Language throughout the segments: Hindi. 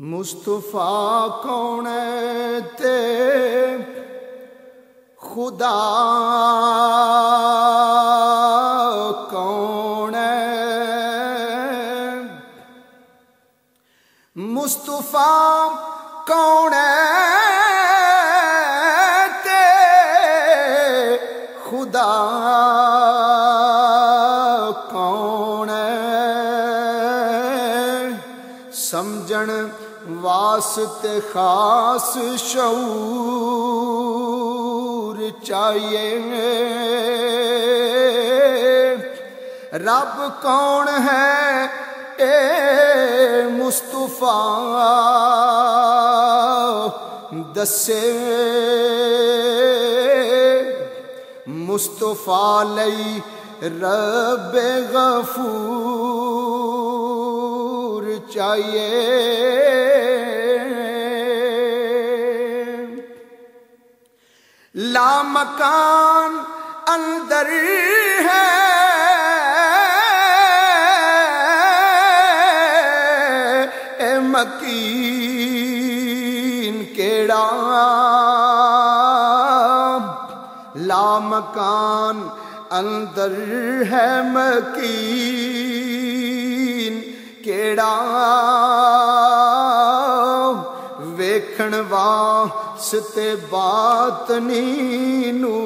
मुस्तफ़ा कौन ते? खुदा कौन मुस्तफ़ा कौन ते? खुदा वास्ते खास शऊर चाहिए। रब कौन है ए मुस्तफ़ा? दसे मुस्तफ़ा लई रब गफूर चाहिए। मकान अंदर है। ए मकीन केड़ा ला मकान अंदर है मकीन केड़ा देखण वास्ते बात नूर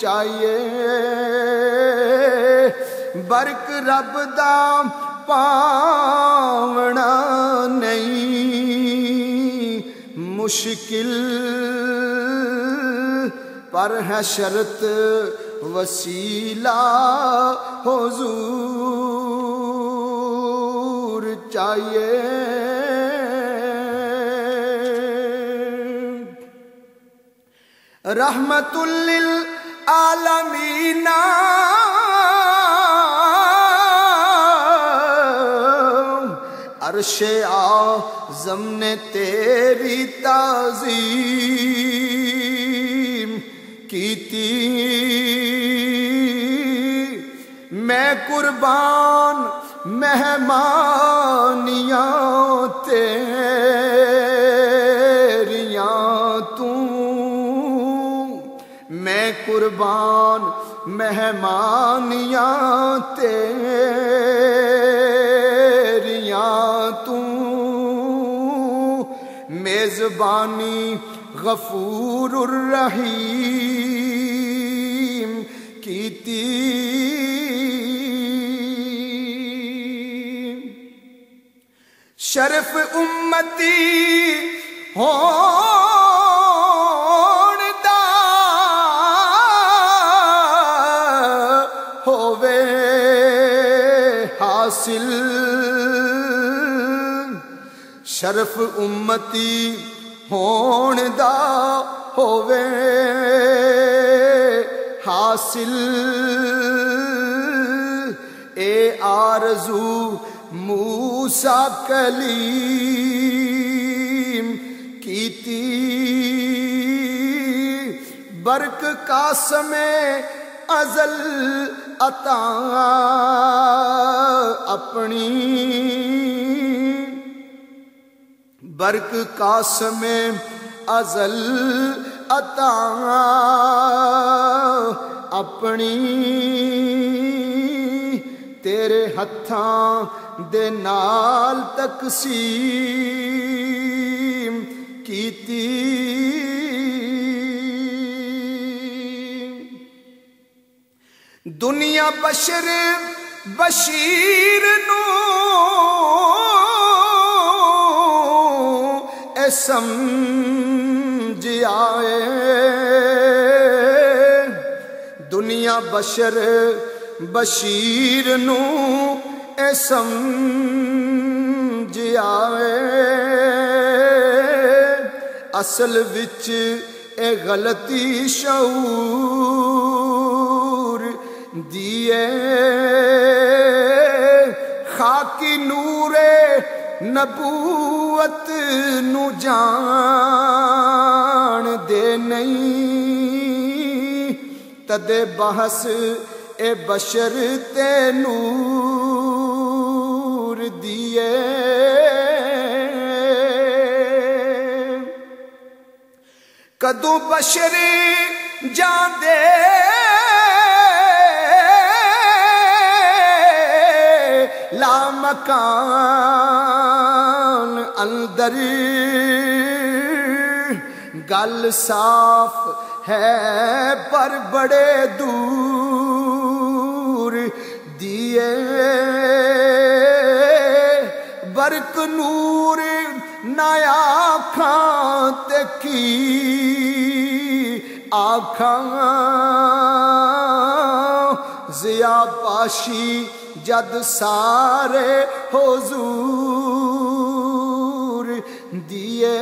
चाहिए बरक रब दा पावना नहीं मुश्किल पर है शरत, वसीला हुजूर चाहिए रहमतुल्लिल आलमीना। अरशे आज़म ने तेरी ताजीम कीती मैं कुर्बान मेहमानियाँ तेरियाँ मैं कुर्बान मेहमानियाँ तेरियाँ तू। मेजबानी गफूर रहीम कीती। शरफ उम्मती होण होवे हासिल। शरफ उम्मती होण दा होवे हासिल। ए आरज़ू मूसा कलीम कीती। बरक कासमे अजल अता अपनी। बरक कासमे अजल अता अपनी। तेरे हत्थां दे नाल तकसीम कीती। ਦੁਨੀਆ ਬਸ਼ਰ ਬਸ਼ੀਰ ਨੂੰ ਐ ਸਮਝ ਆਏ ਦੁਨੀਆ ਬਸ਼ਰ ਬਸ਼ੀਰ ਨੂੰ ਐ ਸਮਝ ਅਸਲ ਵਿੱਚ ਇਹ ਗਲਤੀ ਸ਼ਊ दिए खाकी नूरे नबूवत नु जान दे नहीं तदे बहस ए बशर ते नूर दिए कदू बशरी ਜਾਂਦੇ ला मकान अंदर गल साफ़ है पर बड़े दूर। दिए बरक नूर नया खां ते की। आखां जिया पाशी ਜਦ ਸਾਰੇ ਹਜ਼ੂਰ ਦੀਏ